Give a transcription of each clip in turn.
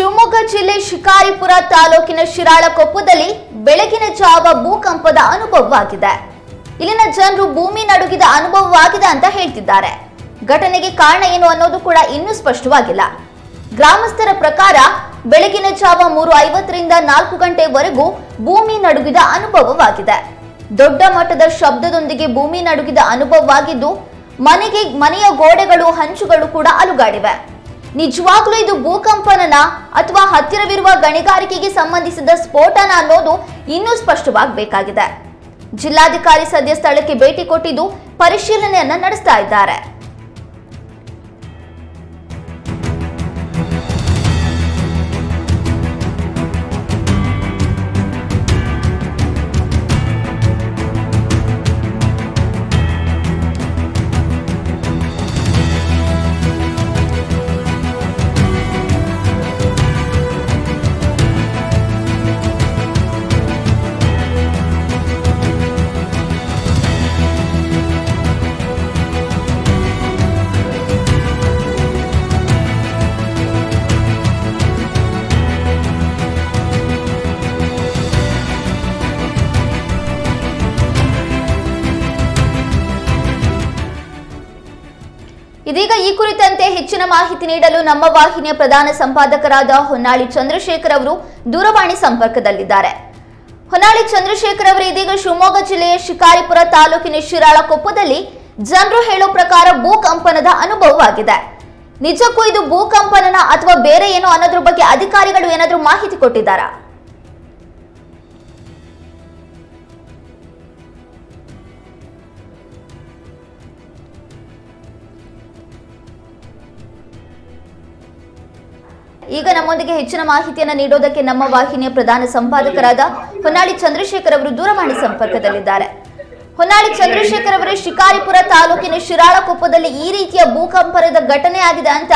ಶಿವಮೊಗ್ಗ ಜಿಲ್ಲೆ ಶಿಕಾರಿಪುರ ತಾಲೂಕಿನ ಶಿರಾಳಕೊಪ್ಪದಲ್ಲಿ ಬೆಳಗಿನ ಜಾವ ಭೂಕಂಪದ ಅನುಭವವಾಗಿದೆ. ಇಲ್ಲಿನ ಜನರು ಭೂಮಿ ನಡುಗಿದ ಅನುಭವವಾಗಿದೆ ಅಂತ ಹೇಳ್ತಿದ್ದಾರೆ. ಘಟನೆಗೆ ಕಾರಣ ಏನು ಅನ್ನೋದು ಕೂಡ ಇನ್ನೂ ಸ್ಪಷ್ಟವಾಗಿಲ್ಲ. ಗ್ರಾಮಸ್ಥರ ಪ್ರಕಾರ ಬೆಳಗಿನ ಜಾವ ಮೂರು ಐವತ್ತರಿಂದ ನಾಲ್ಕು ಗಂಟೆವರೆಗೂ ಭೂಮಿ ನಡುಗಿದ ಅನುಭವವಾಗಿದೆ. ದೊಡ್ಡ ಮಟ್ಟದ ಶಬ್ದದೊಂದಿಗೆ ಭೂಮಿ ನಡುಗಿದ ಅನುಭವವಾಗಿದ್ದು ಮನೆಗೆ ಮನೆಯ ಗೋಡೆಗಳು ಹಂಚುಗಳು ಕೂಡ ಅಲುಗಾಡಿವೆ. ನಿಜವಾಗ್ಲೂ ಇದು ಭೂಕಂಪನನ ಅಥವಾ ಹತ್ತಿರವಿರುವ ಗಣಿಗಾರಿಕೆಗೆ ಸಂಬಂಧಿಸಿದ ಸ್ಫೋಟನ ಅನ್ನೋದು ಇನ್ನೂ ಸ್ಪಷ್ಟವಾಗಬೇಕಾಗಿದೆ. ಜಿಲ್ಲಾಧಿಕಾರಿ ಸದ್ಯ ಸ್ಥಳಕ್ಕೆ ಭೇಟಿ ಕೊಟ್ಟಿದ್ದು ಪರಿಶೀಲನೆಯನ್ನ ನಡೆಸ್ತಾ ಇದ್ದಾರೆ. ಇದೀಗ ಈ ಕುರಿತಂತೆ ಹೆಚ್ಚಿನ ಮಾಹಿತಿ ನೀಡಲು ನಮ್ಮ ವಾಹಿನಿಯ ಪ್ರಧಾನ ಸಂಪಾದಕರಾದ ಹೊನ್ನಾಳಿ ಚಂದ್ರಶೇಖರ್ ಅವರು ದೂರವಾಣಿ ಸಂಪರ್ಕದಲ್ಲಿದ್ದಾರೆ. ಹೊನ್ನಾಳಿ ಚಂದ್ರಶೇಖರ್ ಅವರು ಇದೀಗ ಶಿವಮೊಗ್ಗ ಜಿಲ್ಲೆಯ ಶಿಕಾರಿಪುರ ತಾಲೂಕಿನ ಶಿರಾಳಕೊಪ್ಪದಲ್ಲಿ ಜನರು ಹೇಳೋ ಪ್ರಕಾರ ಭೂಕಂಪನದ ಅನುಭವವಾಗಿದೆ. ನಿಜಕ್ಕೂ ಇದು ಭೂಕಂಪನನ ಅಥವಾ ಬೇರೆ ಏನೋ ಅನ್ನೋದ್ರ ಬಗ್ಗೆ ಅಧಿಕಾರಿಗಳು ಏನಾದರೂ ಮಾಹಿತಿ ಕೊಟ್ಟಿದ್ದಾರಾ? ಈಗ ನಮ್ಮೊಂದಿಗೆ ಹೆಚ್ಚಿನ ಮಾಹಿತಿಯನ್ನು ನೀಡೋದಕ್ಕೆ ನಮ್ಮ ವಾಹಿನಿಯ ಪ್ರಧಾನ ಸಂಪಾದಕರಾದ ಹೊನ್ನಾಳಿ ಚಂದ್ರಶೇಖರ್ ಅವರು ದೂರವಾಣಿ ಸಂಪರ್ಕದಲ್ಲಿದ್ದಾರೆ. ಹೊನ್ನಾಳಿ ಚಂದ್ರಶೇಖರ್ ಅವರೇ, ಶಿಕಾರಿಪುರ ತಾಲೂಕಿನ ಶಿರಾಳಕೊಪ್ಪದಲ್ಲಿ ಈ ರೀತಿಯ ಭೂಕಂಪನದ ಘಟನೆ ಆಗಿದೆ ಅಂತ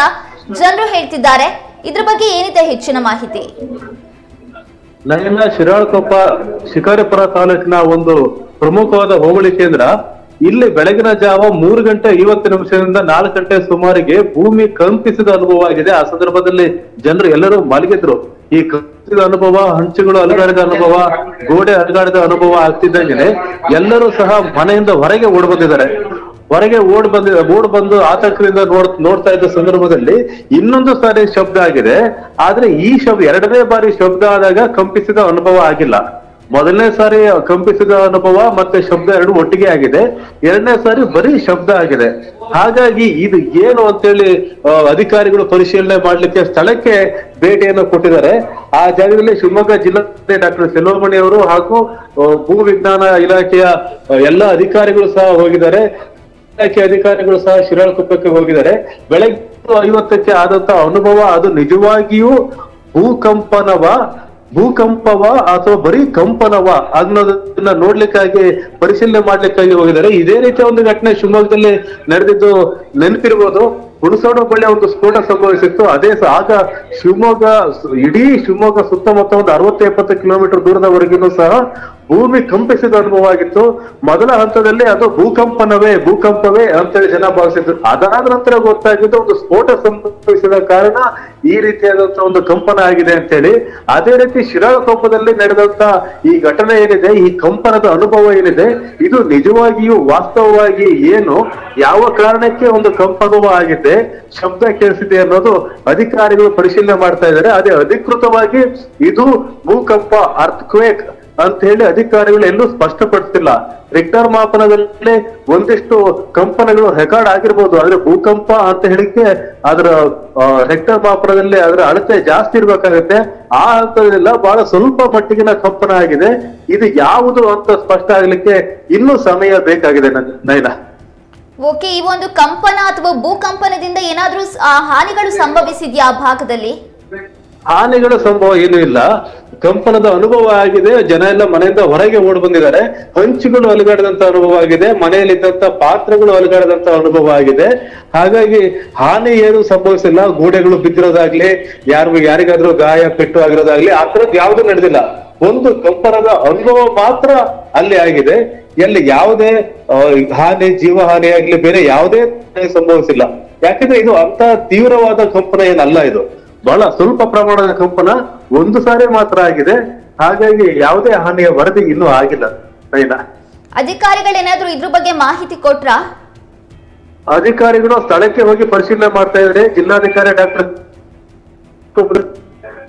ಜನರು ಹೇಳ್ತಿದ್ದಾರೆ. ಇದ್ರ ಬಗ್ಗೆ ಏನಿದೆ ಹೆಚ್ಚಿನ ಮಾಹಿತಿ? ನಯನ ಶಿರಾಳಕೊಪ್ಪ, ಶಿಕಾರಿಪುರ ತಾಲೂಕಿನ ಒಂದು ಪ್ರಮುಖವಾದ ಹೋಬಳಿ ಕೇಂದ್ರ ಇಲ್ಲಿ ಬೆಳಗಿನ ಜಾವ ಮೂರು ಗಂಟೆ ಐವತ್ತು ನಿಮಿಷದಿಂದ ನಾಲ್ಕು ಗಂಟೆ ಸುಮಾರಿಗೆ ಭೂಮಿ ಕಂಪಿಸಿದ ಅನುಭವ ಆಗಿದೆ. ಆ ಸಂದರ್ಭದಲ್ಲಿ ಜನರು ಎಲ್ಲರೂ ಮಲಗಿದ್ರು. ಈ ಕಂಪಿಸಿದ ಅನುಭವ, ಹಂಚುಗಳು ಅಲುಗಾಡಿದ ಅನುಭವ, ಗೋಡೆ ಅಲುಗಾಡಿದ ಅನುಭವ ಆಗ್ತಿದ್ದಂಗೆ ಎಲ್ಲರೂ ಸಹ ಮನೆಯಿಂದ ಹೊರಗೆ ಓಡ್ ಬಂದಿದ್ದಾರೆ. ಹೊರಗೆ ಓಡ್ ಬಂದ, ಓಡ್ ಬಂದು ಆತಂಕದಿಂದ ನೋಡ್, ನೋಡ್ತಾ ಇದ್ದ ಸಂದರ್ಭದಲ್ಲಿ ಇನ್ನೊಂದು ಸಾರಿ ಶಬ್ದ ಆಗಿದೆ. ಆದ್ರೆ ಈ ಶಬ್ದ ಎರಡನೇ ಬಾರಿ ಶಬ್ದ ಆದಾಗ ಕಂಪಿಸಿದ ಅನುಭವ ಆಗಿಲ್ಲ. ಮೊದಲನೇ ಸಾರಿ ಕಂಪಿಸಿದ ಅನುಭವ ಮತ್ತೆ ಶಬ್ದ ಎರಡು ಒಟ್ಟಿಗೆ ಆಗಿದೆ. ಎರಡನೇ ಸಾರಿ ಬರೀ ಶಬ್ದ ಆಗಿದೆ. ಹಾಗಾಗಿ ಇದು ಏನು ಅಂತೇಳಿ ಅಧಿಕಾರಿಗಳು ಪರಿಶೀಲನೆ ಮಾಡ್ಲಿಕ್ಕೆ ಸ್ಥಳಕ್ಕೆ ಭೇಟಿಯನ್ನು ಕೊಟ್ಟಿದ್ದಾರೆ. ಆ ಜಾಗದಲ್ಲಿ ಶಿವಮೊಗ್ಗ ಜಿಲ್ಲಾ ಡಾಕ್ಟರ್ ಸೆಲ್ವಮಣಿ ಅವರು ಹಾಗೂ ಭೂ ವಿಜ್ಞಾನ ಇಲಾಖೆಯ ಎಲ್ಲ ಅಧಿಕಾರಿಗಳು ಸಹ ಹೋಗಿದ್ದಾರೆ. ಇಲಾಖೆ ಅಧಿಕಾರಿಗಳು ಸಹ ಶಿರಾಳಕೊಪ್ಪಕ್ಕೆ ಹೋಗಿದ್ದಾರೆ. ಬೆಳಗ್ಗೆ ಐವತ್ತಕ್ಕೆ ಆದಂತ ಅನುಭವ ಅದು ನಿಜವಾಗಿಯೂ ಭೂಕಂಪನವ ಭೂಕಂಪವ ಅಥವಾ ಬರೀ ಕಂಪನವ ಅನ್ನೋದನ್ನ ನೋಡ್ಲಿಕ್ಕಾಗಿ, ಪರಿಶೀಲನೆ ಮಾಡ್ಲಿಕ್ಕಾಗಿ ಹೋಗಿದ್ದಾರೆ. ಇದೇ ರೀತಿಯ ಒಂದು ಘಟನೆ ಶಿವಮೊಗ್ಗದಲ್ಲಿ ನಡೆದಿದ್ದು ನೆನಪಿರ್ಬೋದು. ಹುಣಸೋಡ ಬಳಿ ಒಂದು ಸ್ಫೋಟ ಸಂಭವಿಸಿತ್ತು. ಅದೇ ಆಗ ಶಿವಮೊಗ್ಗ, ಇಡೀ ಶಿವಮೊಗ್ಗ ಸುತ್ತಮುತ್ತ ಒಂದು ಅರವತ್ತು ಎಪ್ಪತ್ತು ಕಿಲೋಮೀಟರ್ ದೂರದವರೆಗೂ ಸಹ ಭೂಮಿ ಕಂಪಿಸಿದ ಅನುಭವ ಆಗಿತ್ತು ಮೊದಲ ಹಂತದಲ್ಲಿ ಅದು ಭೂಕಂಪನವೇ, ಭೂಕಂಪವೇ ಅಂತೇಳಿ ಜನ ಭಾವಿಸಿದ್ರು. ಅದಾದ ನಂತರ ಗೊತ್ತಾಗಿದ್ದು ಒಂದು ಸ್ಫೋಟ ಸಂಭವಿಸಿದ ಕಾರಣ ಈ ರೀತಿಯಾದಂತಹ ಒಂದು ಕಂಪನ ಆಗಿದೆ ಅಂತೇಳಿ ಅದೇ ರೀತಿ ಶಿರಾಳಕೊಪ್ಪದಲ್ಲಿ ನಡೆದಂತ ಈ ಘಟನೆ ಏನಿದೆ, ಈ ಕಂಪನದ ಅನುಭವ ಏನಿದೆ, ಇದು ನಿಜವಾಗಿಯೂ ವಾಸ್ತವವಾಗಿ ಏನು, ಯಾವ ಕಾರಣಕ್ಕೆ ಒಂದು ಕಂಪನವ ಆಗಿದೆ, ಶಬ್ದ ಕೇಳಿಸಿದೆ ಅನ್ನೋದು ಅಧಿಕಾರಿಗಳು ಪರಿಶೀಲನೆ ಮಾಡ್ತಾ ಇದ್ದಾರೆ. ಅದೇ ಅಧಿಕೃತವಾಗಿ ಇದು ಭೂಕಂಪ ಅರ್ಥಕ್ವೇಕ್ ಅಂತ ಹೇಳಿ ಅಧಿಕಾರಿಗಳು ಎಲ್ಲೂ ಸ್ಪಷ್ಟಪಡಿಸಿಲ್ಲ ರಿಕ್ಟರ್ ಮಾಪನದಲ್ಲಿ ಒಂದಿಷ್ಟು ಕಂಪನಗಳು ರೆಕಾರ್ಡ್ ಆಗಿರ್ಬೋದು. ಆದ್ರೆ ಭೂಕಂಪ ಅಂತ ಹೇಳಿಕೆ ಅದರ ರೆಕ್ಟರ್ ಮಾಪನದಲ್ಲಿ ಅದರ ಅಳತೆ ಜಾಸ್ತಿ ಇರ್ಬೇಕಾಗತ್ತೆ. ಆ ಹಂತದಲ್ಲ ಬಹಳ ಸ್ವಲ್ಪ ಮಟ್ಟಿಗಿನ ಕಂಪನ ಆಗಿದೆ. ಇದು ಯಾವುದು ಅಂತ ಸ್ಪಷ್ಟ ಆಗ್ಲಿಕ್ಕೆ ಇನ್ನೂ ಸಮಯ ಬೇಕಾಗಿದೆ ನೈಲ ಓಕೆ ಈ ಒಂದು ಕಂಪನ ಅಥವಾ ಭೂಕಂಪನದಿಂದ ಏನಾದ್ರೂ ಹಾನಿಗಳು ಸಂಭವಿಸಿದ್ಯಾ ಆ ಭಾಗದಲ್ಲಿ? ಹಾನಿಗಳ ಸಂಭವ ಏನೂ ಇಲ್ಲ. ಕಂಪನದ ಅನುಭವ ಆಗಿದೆ, ಜನ ಎಲ್ಲ ಮನೆಯಿಂದ ಹೊರಗೆ ಓಡ್ ಬಂದಿದ್ದಾರೆ. ಹಂಚುಗಳು ಅಲುಗಾಡದಂತ ಅನುಭವ ಆಗಿದೆ, ಮನೆಯಲ್ಲಿದ್ದಂತ ಪಾತ್ರಗಳು ಅಲುಗಾಡದಂತ ಅನುಭವ ಆಗಿದೆ. ಹಾಗಾಗಿ ಹಾನಿ ಏನು ಸಂಭವಿಸಿಲ್ಲ, ಗೋಡೆಗಳು ಬಿದ್ದಿರೋದಾಗ್ಲಿ, ಯಾರಿಗೂ ಯಾರಿಗಾದ್ರೂ ಗಾಯ, ಪೆಟ್ಟು ಆಗಿರೋದಾಗ್ಲಿ, ಆ ತರದ್ ಯಾವ್ದು ನಡೆದಿಲ್ಲ. ಒಂದು ಕಂಪನದ ಅನುಭವ ಮಾತ್ರ ಅಲ್ಲಿ ಆಗಿದೆ. ಎಲ್ಲಿ ಯಾವುದೇ ಹಾನಿ, ಜೀವ ಹಾನಿ ಆಗ್ಲಿ, ಬೇರೆ ಯಾವುದೇ ಸಂಭವಿಸಿಲ್ಲ. ಯಾಕಂದ್ರೆ ಇದು ಅಂತ ತೀವ್ರವಾದ ಕಂಪನ ಏನಲ್ಲ ಇದು. ಬಹಳ ಸ್ವಲ್ಪ ಪ್ರಮಾಣದ ಕಂಪನ ಒಂದು ಸಾರಿ ಮಾತ್ರ ಆಗಿದೆ. ಹಾಗಾಗಿ ಯಾವುದೇ ಹಾನಿಯ ವರದಿ ಇನ್ನೂ ಆಗಿಲ್ಲ. ನೈನಾ. ಅಧಿಕಾರಿಗಳೇನಾದ್ರೂ ಇದ್ರ ಬಗ್ಗೆ ಮಾಹಿತಿ ಕೊಟ್ರ? ಅಧಿಕಾರಿಗಳು ಸ್ಥಳಕ್ಕೆ ಹೋಗಿ ಪರಿಶೀಲನೆ ಮಾಡ್ತಾ ಇದ್ರೆ ಜಿಲ್ಲಾಧಿಕಾರಿ ಡಾಕ್ಟರ್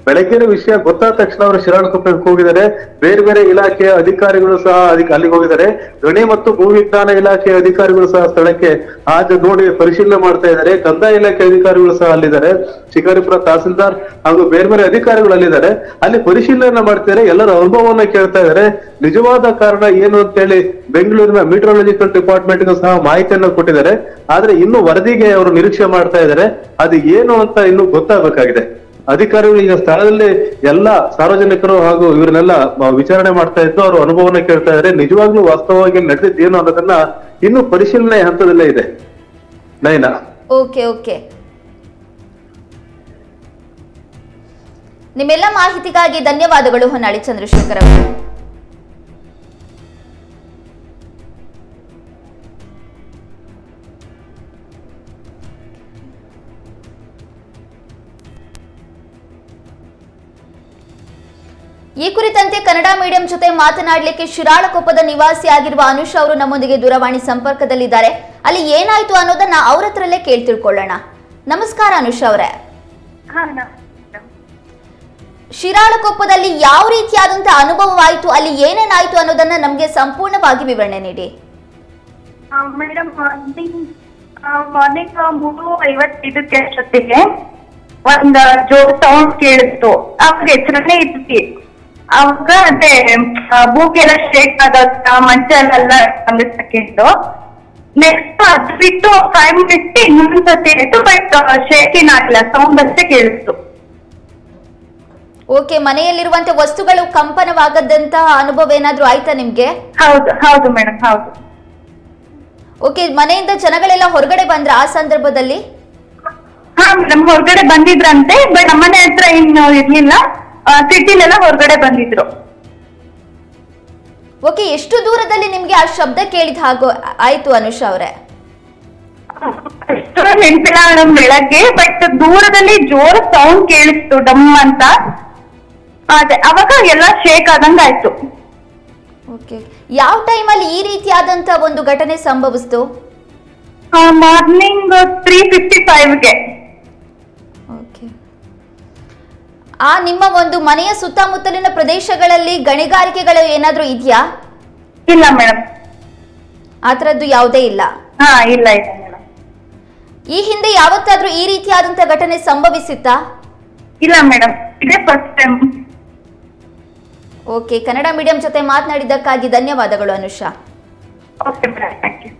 ಬೆಳಗ್ಗಿನ ವಿಷಯ ಗೊತ್ತಾದ ತಕ್ಷಣ ಅವರು ಶಿರಾಳಕೊಪ್ಪಕ್ಕೆ ಹೋಗಿದ್ದಾರೆ. ಬೇರೆ ಬೇರೆ ಇಲಾಖೆಯ ಅಧಿಕಾರಿಗಳು ಸಹ ಅದಕ್ಕೆ ಅಲ್ಲಿಗೆ ಹೋಗಿದ್ದಾರೆ. ಗಣಿ ಮತ್ತು ಭೂ ವಿಜ್ಞಾನ ಇಲಾಖೆಯ ಅಧಿಕಾರಿಗಳು ಸಹ ಸ್ಥಳಕ್ಕೆ ಆಜ ನೋಡಿ ಪರಿಶೀಲನೆ ಮಾಡ್ತಾ ಇದ್ದಾರೆ. ಕಂದಾಯ ಇಲಾಖೆ ಅಧಿಕಾರಿಗಳು ಸಹ ಅಲ್ಲಿದ್ದಾರೆ. ಶಿಕಾರಿಪುರ ತಹಸೀಲ್ದಾರ್ ಹಾಗೂ ಬೇರೆ ಬೇರೆ ಅಧಿಕಾರಿಗಳು ಅಲ್ಲಿದ್ದಾರೆ. ಅಲ್ಲಿ ಪರಿಶೀಲನೆ ಮಾಡ್ತಿದ್ದಾರೆ. ಎಲ್ಲರ ಅನುಭವವನ್ನ ಕೇಳ್ತಾ ಇದ್ದಾರೆ. ನಿಜವಾದ ಕಾರಣ ಏನು ಅಂತ ಹೇಳಿ ಬೆಂಗಳೂರಿನ ಮೀಟ್ರಾಲಜಿಕಲ್ ಡಿಪಾರ್ಟ್ಮೆಂಟ್ ಸಹ ಮಾಹಿತಿಯನ್ನು ಕೊಟ್ಟಿದ್ದಾರೆ. ಆದ್ರೆ ಇನ್ನು ವರದಿಗೆ ಅವರು ನಿರೀಕ್ಷೆ ಮಾಡ್ತಾ ಇದ್ದಾರೆ. ಅದು ಏನು ಅಂತ ಇನ್ನು ಗೊತ್ತಾಗಬೇಕಾಗಿದೆ. ಅಧಿಕಾರಿಗಳು ಈಗ ಸ್ಥಳದಲ್ಲಿ ಎಲ್ಲ ಸಾರ್ವಜನಿಕರು ಹಾಗೂ ಇವರನ್ನೆಲ್ಲ ವಿಚಾರಣೆ ಮಾಡ್ತಾ ಇದ್ದು ಅವರು ಅನುಭವನ ಕೇಳ್ತಾ ಇದ್ದಾರೆ. ನಿಜವಾಗ್ಲೂ ವಾಸ್ತವವಾಗಿ ನಡೆದಿದ್ದೇನು ಅನ್ನೋದನ್ನ ಇನ್ನು ಪರಿಶೀಲನೆ ಹಂತದಲ್ಲೇ ಇದೆ. Naina okay okay. ನಿಮ್ಮೆಲ್ಲ ಮಾಹಿತಿಗಾಗಿ ಧನ್ಯವಾದಗಳು ಹೊನ್ನಾಳಿ ಚಂದ್ರಶೇಖರ್ ಅವರು. ಈ ಕುರಿತಂತೆ ಕನ್ನಡ ಮೀಡಿಯಂ ಜೊತೆ ಮಾತನಾಡಲಿಕ್ಕೆ ಶಿರಾಳಕೊಪ್ಪದ ನಿವಾಸಿಯಾಗಿರುವ ಅನುಷ್ ಅವರು ನಮ್ಮೊಂದಿಗೆ ದೂರವಾಣಿ ಸಂಪರ್ಕದಲ್ಲಿದ್ದಾರೆ. ಅಲ್ಲಿ ಏನಾಯ್ತು ಅನ್ನೋದನ್ನ ಅವ್ರ ಹತ್ರಲ್ಲೇ ಕೇಳಿ ತಿಳ್ಕೊಳ್ಳೋಣ ನಮಸ್ಕಾರ ಅನುಷ್ ಅವರೇ. ಶಿರಾಳಕೊಪ್ಪದಲ್ಲಿ ಯಾವ ರೀತಿಯಾದಂತಹ ಅನುಭವವಾಯಿತು ಅಲ್ಲಿ ಏನೇನಾಯ್ತು ಅನ್ನೋದನ್ನ ನಮಗೆ ಸಂಪೂರ್ಣವಾಗಿ ವಿವರಣೆ ನೀಡಿ. ಮೇಡಮ್ ಮಾರ್ನಿಂಗ್ ಮೂರು ಐವತ್ತೈದಕ್ಕೆ ಅಷ್ಟೊತ್ತಿಗೆ ಒಂದ್ ಜೋರ್ ಸೌಂಡ್ ಕೇಳಿಸ್ತು ಅವಾಗ ಎಚ್ಚರನೇ ಇದ್ವಿ. ಅವಾಗ ಅದೇ ಬೂಕೆಲ್ಲ ಶೇಕ್ ಆಗೋದ ಮಂಚ ಎಲ್ಲ ಒಂದು ನೆಕ್ಸ್ಟ್ ಅದ್ ಬಿಟ್ಟು ಫೈವ್ ಮಿನಿಟ್ಸ್ ಇನ್ನೊಂದ್ ಸತಿ ಆಯ್ತು ಬಟ್ ಶೇಕ್ ಆಗಿಲ್ಲ ಸೌಂಡ್ ಅಷ್ಟೇ ಕೇಳಿಸ್ತು. ಓಕೆ ಮನೆಯಲ್ಲಿರುವಂತ ವಸ್ತುಗಳು ಕಂಪನವಾಗದಂತ ಅನುಭವ ಏನಾದ್ರೂ ಆಯ್ತಾ ನಿಮ್ಗೆ? ಹೌದು ಹೌದು ಮೇಡಮ್ ಹೌದು. ಓಕೆ ಮನೆಯಿಂದ ಜನಗಳೆಲ್ಲ ಹೊರಗಡೆ ಬಂದ್ರ ಆ ಸಂದರ್ಭದಲ್ಲಿ? ಹಾ ಮೇಡಮ್ ಹೊರಗಡೆ ಬಂದಿದ್ರಂತೆ ಬಟ್ ನಮ್ಮನೆ ಹತ್ರ ಇನ್ನು ಇರ್ಲಿಲ್ಲ. ಸಿಟಿಲೆಲ್ಲ ಹೊರಗಡೆ ಬಂದಿದ್ರು. ಓಕೆ ಎಷ್ಟು ದೂರದಲ್ಲಿ ನಿಮ್ಗೆ ಆ ಶಬ್ದ ಕೇಳಿದ ಹಾಗೂ ಆಯ್ತು ಅನುಷಾ ಅವರೇ? ನೆನ್ಪಿಲ್ಲ ಮೇಡಮ್ ಬೆಳಗ್ಗೆ ಬಟ್ ದೂರದಲ್ಲಿ ಜೋರ ಸೌಂಡ್ ಕೇಳಿಸ್ತು ಡಮ್ ಅಂತ. ಅದೇ ಅವಾಗ ಎಲ್ಲ ಶೇಕ್ ಆದಂಗ ಆಯ್ತು. ಓಕೆ ಯಾವ ಅಲ್ಲಿ ಈ ರೀತಿಯಾದಂತ ಒಂದು ಘಟನೆ ಸಂಭವಿಸ್ತು? ಮಾರ್ನಿಂಗ್ ತ್ರೀ ಫಿಫ್ಟಿ ಫೈವ್ಗೆ ಆ ನಿಮ್ಮ ಒಂದು ಮನೆಯ ಸುತ್ತಮುತ್ತಲಿನ ಪ್ರದೇಶಗಳಲ್ಲಿ ಗಣಿಗಾರಿಕೆಗಳು ಏನಾದ್ರೂ ಇದೆಯಾ? ಇಲ್ಲ ಮೇಡಮ್ ಆತರದ್ದು ಯಾವುದೇ ಇಲ್ಲ. ಹಾ ಇಲ್ಲ ಇಲ್ಲ ಮೇಡಮ್ ಈ ಹಿಂದೆ ಯಾವತ್ತಾದ್ರೂ ಈ ರೀತಿಯಾದಂತ ಘಟನೆ ಸಂಭವಿಸಿತ್ತಾ? ಇಲ್ಲ ಮೇಡಮ್ ಇದೇ first time okay Kannada medium ಜೊತೆ ಮಾತನಾಡಿದ್ದಕ್ಕಾಗಿ ಧನ್ಯವಾದಗಳು Anusha. Okay madam thank you